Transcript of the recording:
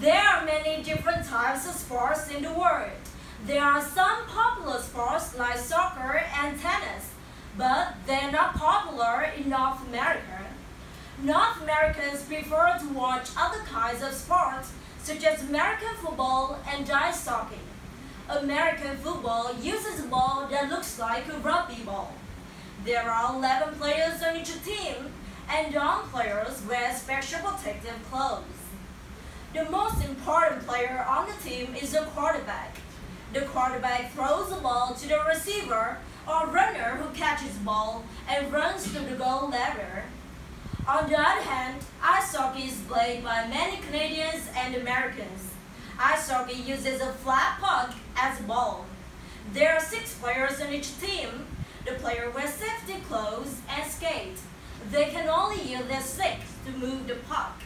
There are many different types of sports in the world. There are some popular sports like soccer and tennis, but they're not popular in North America. North Americans prefer to watch other kinds of sports such as American football and ice hockey. American football uses a ball that looks like a rugby ball. There are 11 players on each team, and young players wear special protective clothes. The most important player on the team is the quarterback. The quarterback throws the ball to the receiver or runner who catches the ball and runs to the goal ladder. On the other hand, ice hockey is played by many Canadians and Americans. Ice hockey uses a flat puck as a ball. There are six players on each team. The player wears safety clothes and skate. They can only use their sticks to move the puck.